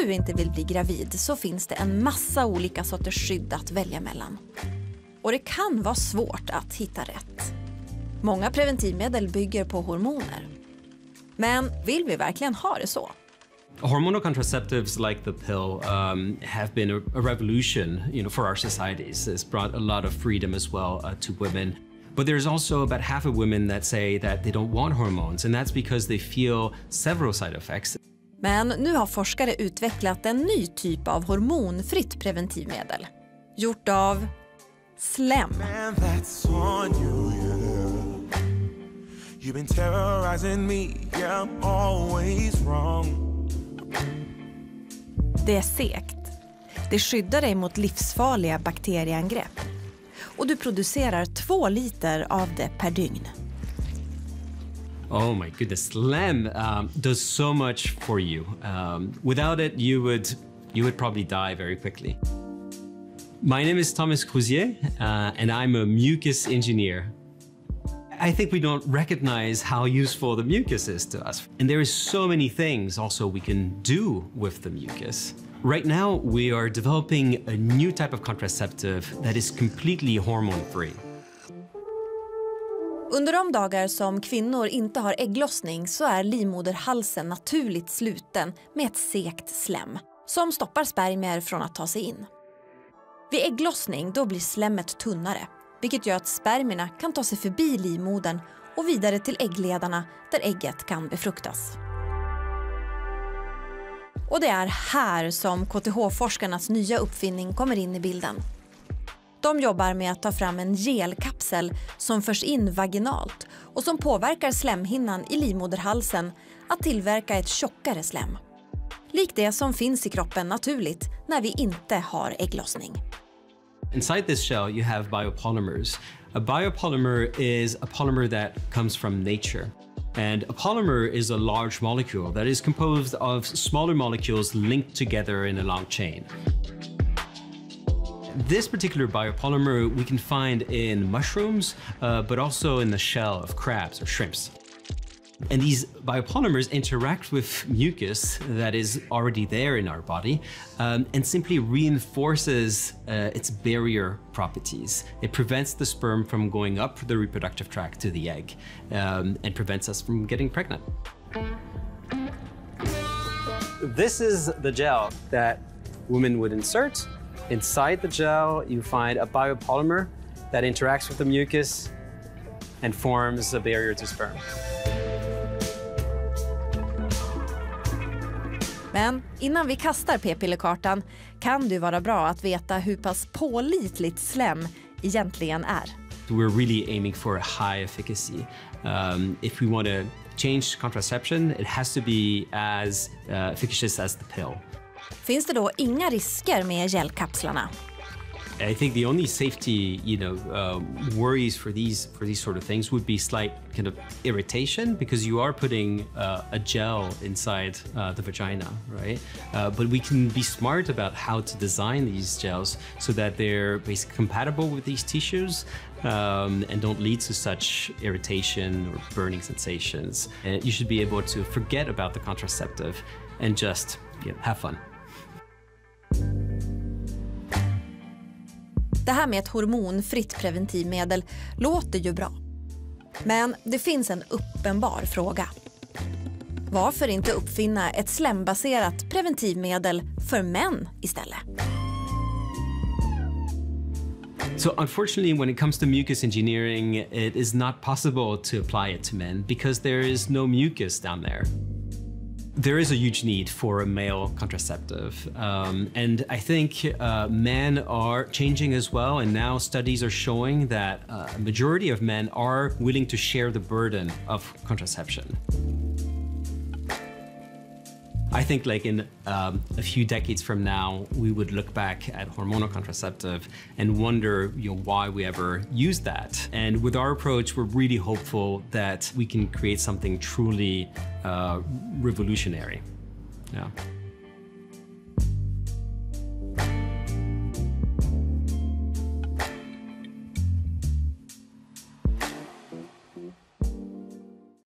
du inte vill bli gravid så finns det en massa olika sorters skydd att välja mellan. Och det kan vara svårt att hitta rätt. Många preventivmedel bygger på hormoner. Men vill vi verkligen ha det så? Hormonal contraceptives like the pill um, have been a, a, revolution you know, for our societies. It's brought a lot of freedom as well uh, to women. But there's also about half of women that say that they don't want hormones, and that's because they feel several side effects. Men nu har forskare utvecklat en ny typ av hormonfritt preventivmedel. Gjort av slem. Det är segt. Det skyddar dig mot livsfarliga bakterieangrepp. Och du producerar två liter av det per dygn. Oh my goodness, Lem um, does so much for you. Um, without it, you would you would probably die very quickly. My name is Thomas Crouzier, uh, and I'm a mucus engineer. I think we don't recognize how useful the mucus is to us. And there is so many things also we can do with the mucus. Right now, we are developing a new type of contraceptive that is completely hormone-free. Under de dagar som kvinnor inte har ägglossning så är livmoderhalsen naturligt sluten med ett sekt slem som stoppar spermier från att ta sig in. Vid ägglossning då blir slemmet tunnare vilket gör att spermierna kan ta sig förbi livmodern och vidare till äggledarna där ägget kan befruktas. Och det är här som KTH-forskarnas nya uppfinning kommer in i bilden. De jobbar med att ta fram en gelkapsel som förs in vaginalt och som påverkar slemhinnan i livmoderhalsen att tillverka ett tjockare slem. Likt det som finns i kroppen naturligt när vi inte har ägglossning. Inside this shell, you have biopolymers. A biopolymer is a polymer that comes from nature. And a polymer is a large molecule that is composed of smaller molecules linked together in a long chain. This particular biopolymer we can find in mushrooms, uh, but also in the shell of crabs or shrimps. And these biopolymers interact with mucus that is already there in our body um, and simply reinforces uh, its barrier properties. It prevents the sperm from going up the reproductive tract to the egg um, and prevents us from getting pregnant. This is the gel that women would insert. Inside the gel, you find a biopolymer that interacts with the mucus and forms a barrier to sperm. Men innan vi kastar p-pillerkartan kan det vara bra att veta hur pass pålitligt slem egentligen är. We're really aiming for a high efficacy. Um, if we want to change contraception, it has to be as uh, efficacious as the pill. Finns det då inga risker med gelkapslarna? I think the only safety, you know, uh, worries for these for these sort of things would be slight kind of irritation because you are putting uh, a gel inside uh, the vagina, right? Uh, but we can be smart about how to design these gels so that they're basically compatible with these tissues um, and don't lead to such irritation or burning sensations. And you should be able to forget about the contraceptive and just you know, have fun. Det här med ett hormonfritt preventivmedel låter ju bra. Men det finns en uppenbar fråga. Varför inte uppfinna ett slembaserat preventivmedel för män istället? So unfortunately, when it comes to mucus engineering, it is not possible to apply it to men because there is no mucus down there. There is a huge need for a male contraceptive. Um, and I think uh, men are changing as well. And now studies are showing that uh, a majority of men are willing to share the burden of contraception. I think like in um, a few decades from now, we would look back at hormonal contraceptive and wonder you know, why we ever used that. And with our approach, we're really hopeful that we can create something truly uh, revolutionary. Yeah.